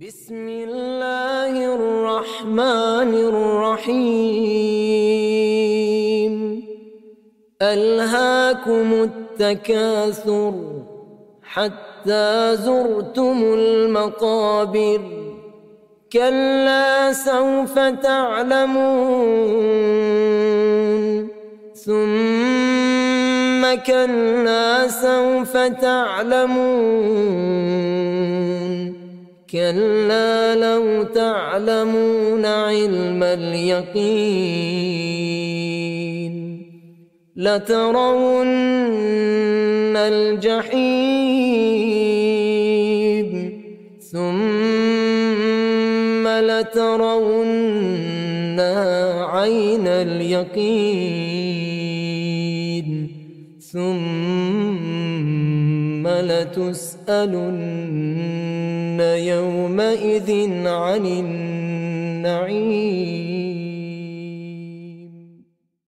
بسم الله الرحمن الرحيم. ألهاكم التكاثر حتى زرتم المقابر. كلا سوف تعلمون. ثم كلا سوف تعلمون. كلا لو تعلمون علم اليقين لترون الجحيم ثم لترونها عين اليقين ثم لتسألن يومئذ عن النعيم.